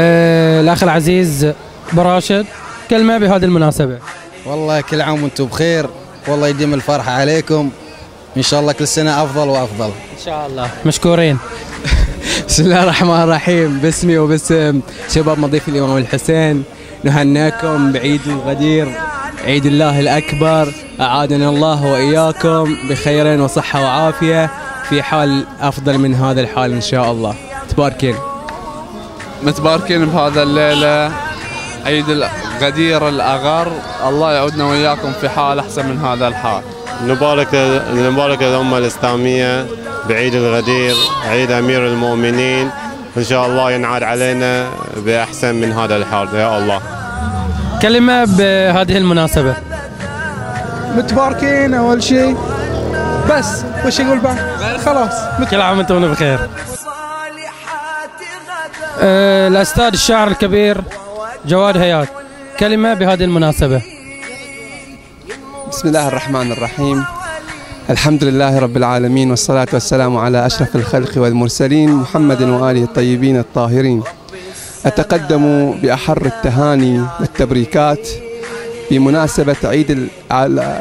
آه، الأخ العزيز براشد كلمه بهذه المناسبة. والله كل عام وأنتم بخير. والله يديم الفرحة عليكم. إن شاء الله كل سنة أفضل وأفضل. إن شاء الله. مشكورين. بسم الله الرحمن الرحيم. باسمي وباسم شباب مضيف الإمام الحسين. نهناكم بعيد الغدير عيد الله الأكبر. أعادنا الله وإياكم بخير وصحة وعافية في حال أفضل من هذا الحال إن شاء الله. تباركين. متباركين بهذا الليلة. عيد الغدير الأغر. الله يعودنا وإياكم في حال أحسن من هذا الحال. نبارك نبارك الأمة الإسلامية بعيد الغدير عيد أمير المؤمنين. إن شاء الله ينعاد علينا بأحسن من هذا الحال يا الله. كلمة بهذه المناسبة. متباركين أول شيء. بس وش أقول بعد؟ خلاص. كل عام وأنتم بخير. آه، الأستاذ الشاعر الكبير جواد هيات. كلمة بهذه المناسبة. بسم الله الرحمن الرحيم. الحمد لله رب العالمين والصلاة والسلام على أشرف الخلق والمرسلين محمد وآله الطيبين الطاهرين. أتقدم بأحر التهاني والتبريكات بمناسبة عيد ال-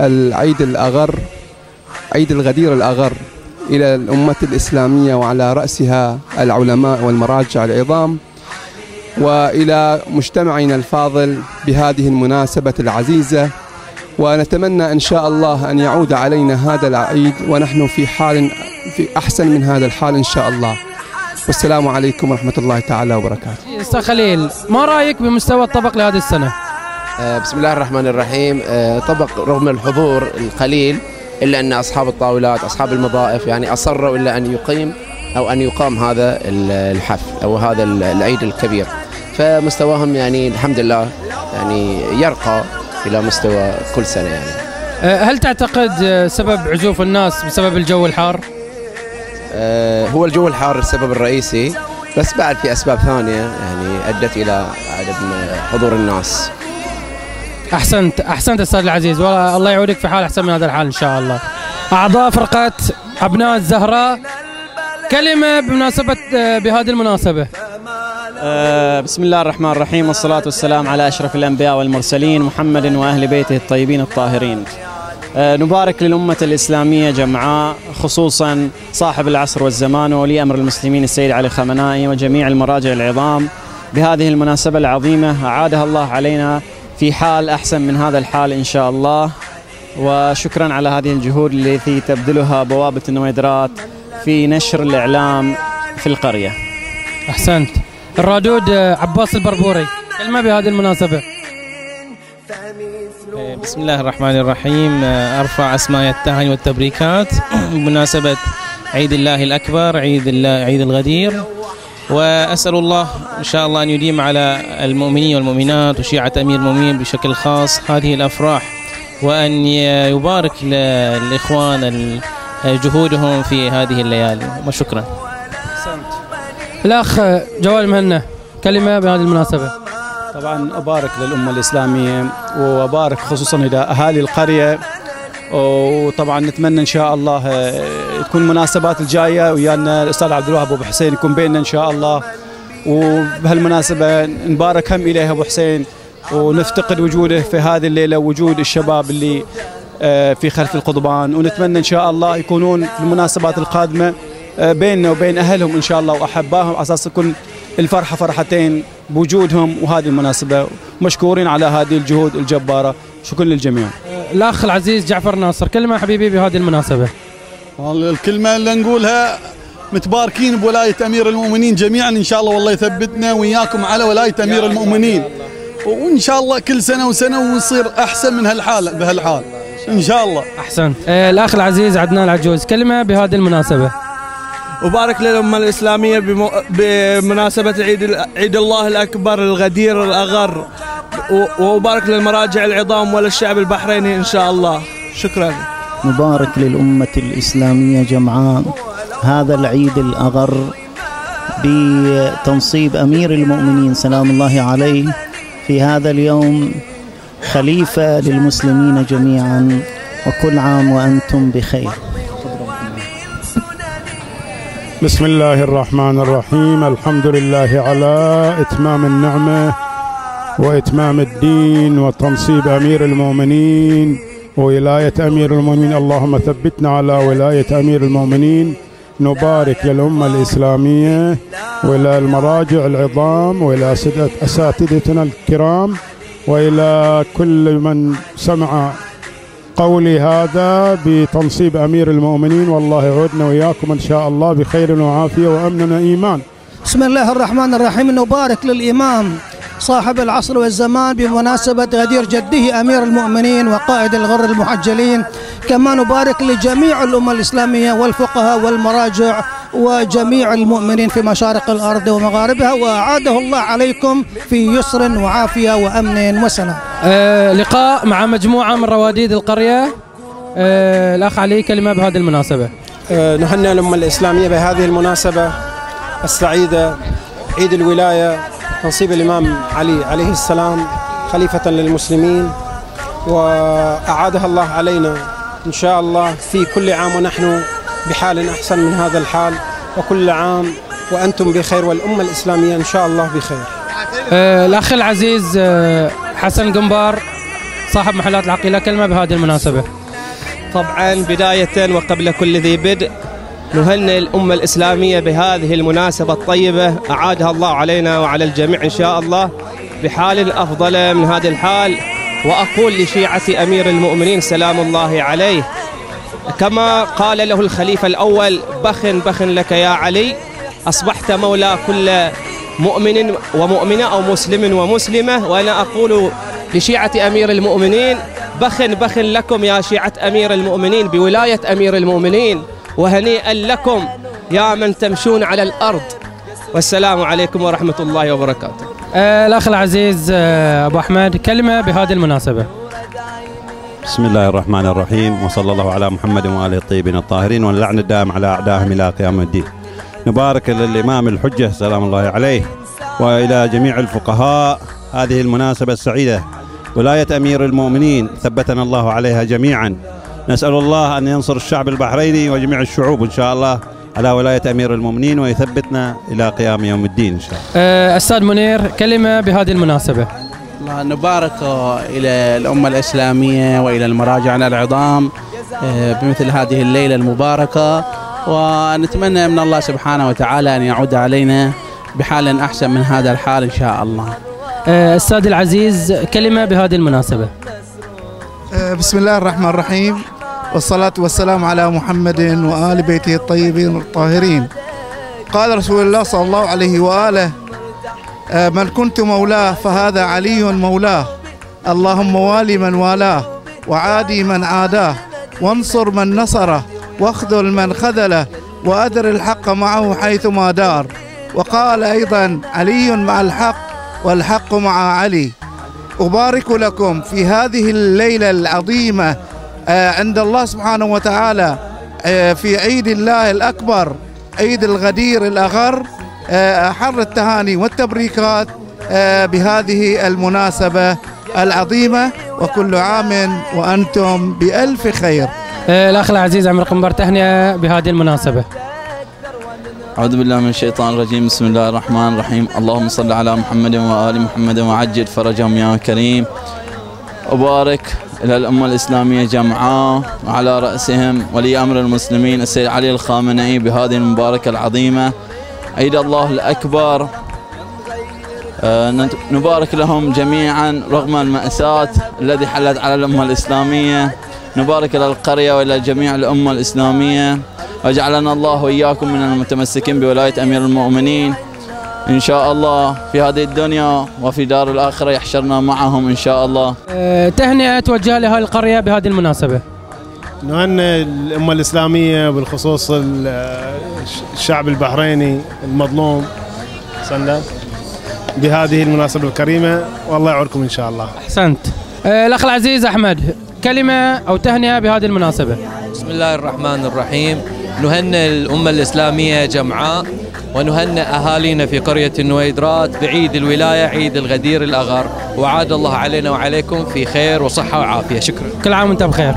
العيد الأغر عيد الغدير الأغر. إلى الأمة الإسلامية وعلى رأسها العلماء والمراجع العظام وإلى مجتمعنا الفاضل بهذه المناسبة العزيزة. ونتمنى إن شاء الله أن يعود علينا هذا العيد ونحن في حال في أحسن من هذا الحال إن شاء الله. والسلام عليكم ورحمة الله تعالى وبركاته. أستاذ خليل ما رأيك بمستوى الطبق لهذه السنة؟ آه، بسم الله الرحمن الرحيم. آه، طبق رغم الحضور القليل إلا أن أصحاب الطاولات أصحاب المضائف يعني أصروا إلا أن يقيم أو أن يقام هذا ال- الحفل أو هذا ال- العيد الكبير. فمستواهم يعني الحمد لله يعني يرقى إلى مستوى كل سنة يعني. آه، هل تعتقد سبب عزوف الناس بسبب الجو الحار؟ آه، هو الجو الحار السبب الرئيسي بس بعد في أسباب ثانية يعني أدت إلى عدم حضور الناس. احسنت أحسنت أستاذ العزيز. والله الله يعودك في حال أحسن من هذا الحال إن شاء الله. أعضاء فرقة أبناء الزهراء. كلمة بمناسبة آه، بهذه المناسبة. آه، بسم الله الرحمن الرحيم. والصلاة والسلام على أشرف الأنبياء والمرسلين محمد وأهل بيته الطيبين الطاهرين. آه، نبارك للأمة الإسلامية جمعاء خصوصا صاحب العصر والزمان وولي أمر المسلمين السيد علي خامنائي وجميع المراجع العظام. بهذه المناسبة العظيمة أعادها الله علينا في حال أحسن من هذا الحال إن شاء الله. وشكرا على هذه الجهود التي تبذلها بوابة النويدرات في نشر الإعلام في القرية. أحسنت. الرادود آه، عباس البربوري. كلمة بهذه المناسبة. بسم الله الرحمن الرحيم. أرفع أسماء التهاني والتبريكات. بمناسبة عيد الله الأكبر عيد الله عيد الغدير. وأسأل الله إن شاء الله أن يديم على المؤمنين والمؤمنات وشيعة أمير المؤمنين بشكل خاص هذه الأفراح وأن يبارك للاخوان ال- جهودهم في هذه الليالي وشكرا. الأخ آه، جواد مهنا كلمة بهذه المناسبة. طبعا أبارك للأمة الإسلامية وأبارك خصوصا إلى أهالي القرية وطبعا نتمنى إن شاء الله آه، تكون المناسبات الجاية ويانا الأستاذ عبد الوهاب أبو حسين يكون بيننا إن شاء الله. وبهالمناسبة نبارك هم إليه أبو حسين ونفتقد وجوده في هذه الليلة وجود الشباب اللي آه، في خلف القضبان. ونتمنى إن شاء الله يكونون في المناسبات القادمة آه، بيننا وبين أهلهم إن شاء الله وأحبائهم على أساس تكون الفرحة فرحتين بوجودهم. وهذه المناسبة مشكورين على هذه الجهود الجبارة. شكرا للجميع. الأخ العزيز جعفر ناصر كلمه حبيبي بهذه المناسبة. والله الكلمة اللي نقولها متباركين بولاية أمير المؤمنين جميعا إن شاء الله والله يثبتنا وإياكم على ولاية أمير المؤمنين. وإن شاء الله كل سنة وسنة ونصير أحسن من هالحال بهالحال. إن شاء الله. احسنت آه، الأخ العزيز عدنان العجوز كلمه بهذه المناسبة. وبارك للأمة الإسلامية بم- بمناسبة عيد عيد الله الأكبر الغدير الأغر. و- وبارك للمراجع العظام وللشعب البحريني إن شاء الله. شكرا. مبارك للأمة الإسلامية جمعاء. هذا العيد الأغر بتنصيب أمير المؤمنين سلام الله عليه في هذا اليوم خليفة للمسلمين جميعا. وكل عام وأنتم بخير. بسم الله الرحمن الرحيم. الحمد لله على إتمام النعمة. وإتمام الدين وتنصيب أمير المؤمنين وولاية أمير المؤمنين. اللهم ثبتنا على ولاية أمير المؤمنين. نبارك للأمة الإسلامية وإلى المراجع العظام وإلى أساتذتنا الكرام وإلى كل من سمع قولي هذا بتنصيب أمير المؤمنين. والله يعودنا وإياكم إن شاء الله بخير وعافية وأمن وإيمان. بسم الله الرحمن الرحيم. نبارك للإمام. صاحب العصر والزمان بمناسبة غدير جده أمير المؤمنين وقائد الغر المحجلين كما نبارك لجميع الأمة الإسلامية والفقهاء والمراجع وجميع المؤمنين في مشارق الأرض ومغاربها وأعاده الله عليكم في يسر وعافية وأمن وسلام. آه لقاء مع مجموعة من رواديد القرية. آه الأخ علي كلمة بهذه المناسبة. آه، نهنئ الأمة الإسلامية بهذه المناسبة السعيدة عيد الولاية تنصيب الإمام علي عليه السلام خليفة للمسلمين وأعادها الله علينا. إن شاء الله في كل عام ونحن بحال أحسن من هذا الحال. وكل عام وأنتم بخير والأمة الإسلامية إن شاء الله بخير. آه الأخ العزيز آه حسن قنبار صاحب محلات العقيلة. كلمة بهذه المناسبة. طبعا بداية وقبل كل ذي بدء نهنئ الأمة الإسلامية بهذه المناسبة الطيبة. أعادها الله علينا وعلى الجميع إن شاء الله بحال أفضل من هذه الحال. وأقول لشيعة أمير المؤمنين سلام الله عليه. كما قال له الخليفة الأول بخ بخ لك يا علي. أصبحت مولى كل مؤمن ومؤمنة أو مسلم ومسلمة. وأنا أقول لشيعة أمير المؤمنين بخ بخ لكم يا شيعة أمير المؤمنين بولاية أمير المؤمنين. وهنيئا لكم يا من تمشون على الأرض. والسلام عليكم ورحمة الله وبركاته. آه الأخ العزيز آه أبو أحمد كلمة بهذه المناسبة. بسم الله الرحمن الرحيم وصلى الله على محمد وآله الطيبين الطاهرين واللعن الدائم على أعدائهم إلى قيام الدين. نبارك للإمام الحجة سلام الله عليه وإلى جميع الفقهاء. هذه المناسبة السعيدة. ولاية أمير المؤمنين ثبتنا الله عليها جميعا. نسأل الله أن ينصر الشعب البحريني وجميع الشعوب إن شاء الله على ولاية أمير المؤمنين ويثبتنا إلى قيام يوم الدين إن شاء الله. آه أستاذ منير كلمة بهذه المناسبة. الله نبارك إلى الأمة الإسلامية وإلى المراجع العظام آه، بمثل هذه الليلة المباركة. ونتمنى من الله سبحانه وتعالى أن يعود علينا بحال أحسن من هذا الحال إن شاء الله. آه أستاذ العزيز كلمة بهذه المناسبة. بسم الله الرحمن الرحيم. والصلاة والسلام على محمد وآل بيته الطيبين الطاهرين. قال رسول الله صلى الله عليه وآله آه، من كنت مولاه فهذا علي مولاه. اللهم والي من والاه وعادي من عاداه. وانصر من نصره واخذل من خذله وأدر الحق معه حيثما دار. وقال أيضا علي مع الحق والحق مع علي. أبارك لكم في هذه الليلة العظيمة عند الله سبحانه وتعالى آه، في عيد الله الأكبر عيد الغدير الأغر آه، أحر التهاني والتبريكات آه، بهذه المناسبة العظيمة وكل عام وأنتم بألف خير. آه الأخ العزيز عمر قنبر تهنئة بهذه المناسبة. أعوذ بالله من الشيطان الرجيم. بسم الله الرحمن الرحيم. اللهم صل على محمد وآل محمد وعجل فرجهم يا كريم. أبارك إلى الأمة الإسلامية جمعاء وعلى رأسهم ولي أمر المسلمين السيد علي الخامنئي بهذه المباركة العظيمة. عيد الله الأكبر. آه، نبارك لهم جميعا رغم المأساة الذي حلت على الأمة الإسلامية. نبارك إلى القرية وإلى جميع الأمة الإسلامية. وجعلنا الله وإياكم من المتمسكين بولاية أمير المؤمنين. إن شاء الله في هذه الدنيا وفي دار الآخرة يحشرنا معهم إن شاء الله آه تهنئة توجه لأهل القرية بهذه المناسبة. نهنئ الأمة الإسلامية بالخصوص ال- الشعب البحريني المظلوم. سندم. بهذه المناسبة الكريمة والله يعوركم إن شاء الله أحسنت. آه الأخ العزيز أحمد كلمة أو تهنئة بهذه المناسبة. بسم الله الرحمن الرحيم. نهنئ الأمة الإسلامية جمعاء. ونهنئ أهالينا في قرية النويدرات بعيد الولاية عيد الغدير الأغر. وعاد الله علينا وعليكم في خير وصحة وعافية. شكرا. كل عام وأنت بخير.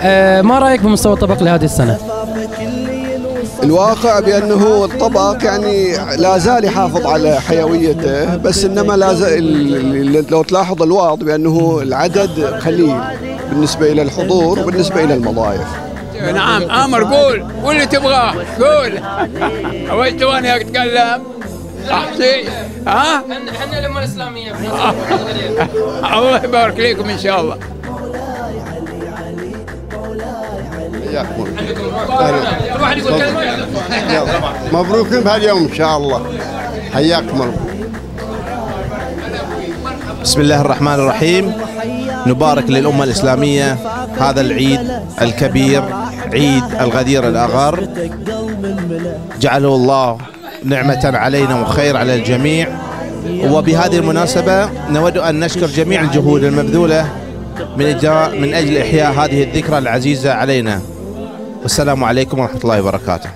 آه ما رأيك بمستوى الطبق لهذه السنة؟ الواقع بأنه الطبق يعني لا زال يحافظ على حيويته بس إنما لا زال لو تلاحظ الوضع بأنه العدد قليل بالنسبة إلى الحضور وبالنسبة إلى المضايف. نعم آمر قول. قول اللي تبغاه. قول. أول تواني أتكلم. أحكي. ها؟ إحنا الأمة الإسلامية. الله يبارك لكم إن شاء الله. حياكم مبروك بهاليوم إن شاء الله. حياكم الله. بسم الله الرحمن الرحيم. نبارك للأمة الإسلامية هذا العيد الكبير. عيد الغدير الأغر. جعله الله نعمة علينا وخير على الجميع. وبهذه المناسبة نود أن نشكر جميع الجهود المبذولة من من أجل إحياء هذه الذكرى العزيزة علينا. والسلام عليكم ورحمة الله وبركاته.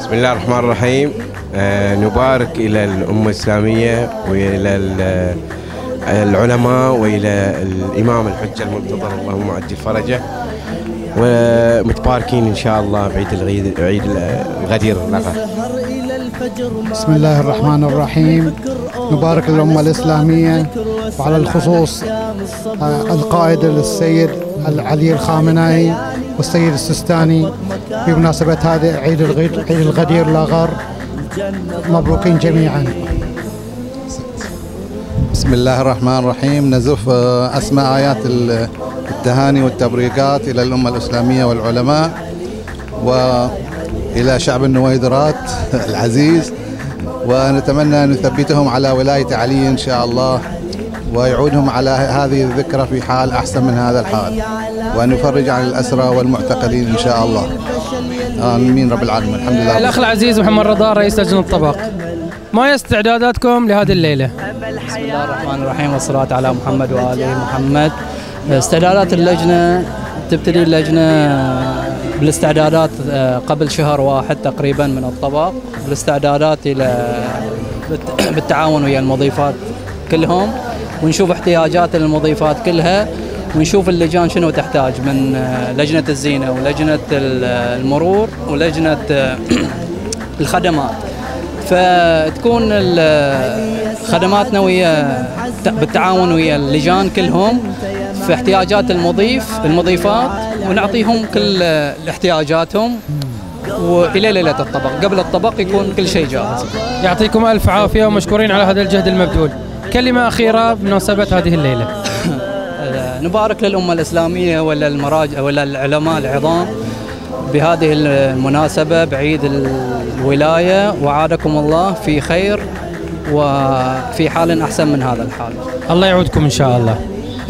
بسم الله الرحمن الرحيم. آه، نبارك إلى الأمة الإسلامية وإلى ال- العلماء وإلى الإمام الحجة المنتظر اللهم عجل فرجه. ومتباركين إن شاء الله بعيد الغيد عيد الغدير الأغر بسم الله الرحمن الرحيم. نبارك للأمة الإسلامية وعلى الخصوص آه، القائد السيد علي الخامنئي والسيد السستاني. بمناسبة هذا عيد الغدير الأغر مبروكين جميعا. بسم الله الرحمن الرحيم. نزف آه، أسماء آيات ال- التهاني والتبريكات إلى الأمة الإسلامية والعلماء وإلى شعب النويدرات العزيز. ونتمنى أن نثبتهم على ولاية علي إن شاء الله ويعودهم على هذه الذكرى في حال أحسن من هذا الحال. وأن يفرج عن الأسرى والمعتقلين إن شاء الله. آمين رب العالمين. الحمد لله الأخ العزيز محمد رضا رئيس لجنة الطبق. ما هي استعداداتكم لهذه الليلة؟ بسم الله الرحمن الرحيم والصلاة على محمد وآله محمد. استعدادات اللجنة تبتدي اللجنة بالاستعدادات آه، قبل شهر واحد تقريبا من الطبق. بالاستعدادات إلى بالت- بالتعاون ويا المضيفات كلهم. ونشوف احتياجات المضيفات كلها. ونشوف اللجان شنو تحتاج من آه، لجنة الزينة ولجنة ال- المرور ولجنة آه، الخدمات. فتكون خدماتنا ويا بالتعاون ويا اللجان كلهم في احتياجات المضيف المضيفات ونعطيهم كل احتياجاتهم وإلى ليلة الطبق. قبل الطبق يكون كل شيء جاهز. يعطيكم ألف عافية ومشكورين على هذا الجهد المبذول. كلمة أخيرة بمناسبة هذه الليلة. نبارك للأمة الإسلامية ولا المراجع ولا العلماء العظام بهذه المناسبة بعيد الولاية وعادكم الله في خير وفي حال أحسن من هذا الحال. الله يعودكم إن شاء الله.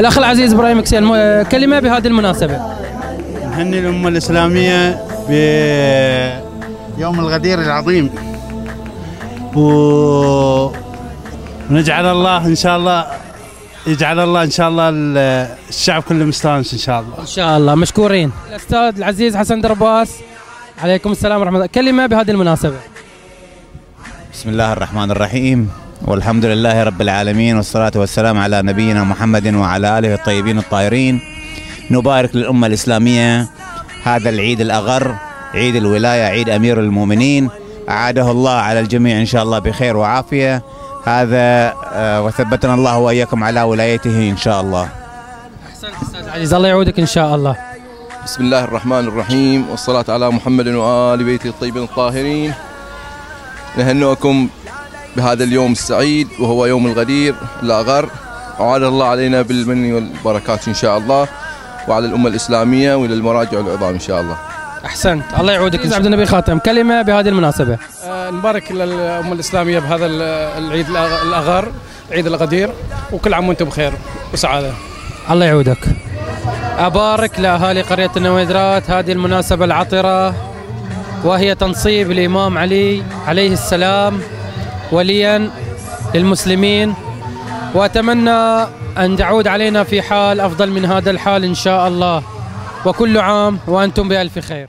الأخ العزيز إبراهيم كسيل كلمة بهذه المناسبة. نهني الأمة الإسلامية بيوم الغدير العظيم. ونجعل الله إن شاء الله يجعل الله إن شاء الله ال- الشعب كله مستانس إن شاء الله. إن شاء الله. مشكورين. الأستاذ العزيز حسن درباس عليكم السلام ورحمة الله. كلمة بهذه المناسبة. بسم الله الرحمن الرحيم. والحمد لله رب العالمين والصلاة والسلام على نبينا محمد وعلى آله الطيبين الطاهرين. نبارك للأمة الإسلامية هذا العيد الأغر عيد الولاية عيد أمير المؤمنين. أعاده الله على الجميع إن شاء الله بخير وعافية. هذا آه، وثبتنا الله وإياكم على ولايته إن شاء الله. أستاذ عزيز الله يعودك إن شاء الله. بسم الله الرحمن الرحيم والصلاة على محمد وآل بيته الطيبين الطاهرين. نهنئكم بهذا اليوم السعيد وهو يوم الغدير الأغر وعاد الله علينا بالمن والبركات إن شاء الله وعلى الأمة الإسلامية وإلى المراجع العظام إن شاء الله. أحسنت. الله يعودك عزيز عبد النبي خاتم. كلمة بهذه المناسبة. آه، نبارك للأمة الإسلامية بهذا ال- العيد الأغر عيد الغدير وكل عام وأنتم بخير وسعادة. الله يعودك. أبارك لأهالي قرية النويدرات هذه المناسبة العطرة وهي تنصيب الإمام علي عليه السلام وليا للمسلمين. وأتمنى أن تعود علينا في حال أفضل من هذا الحال إن شاء الله. وكل عام وأنتم بألف خير.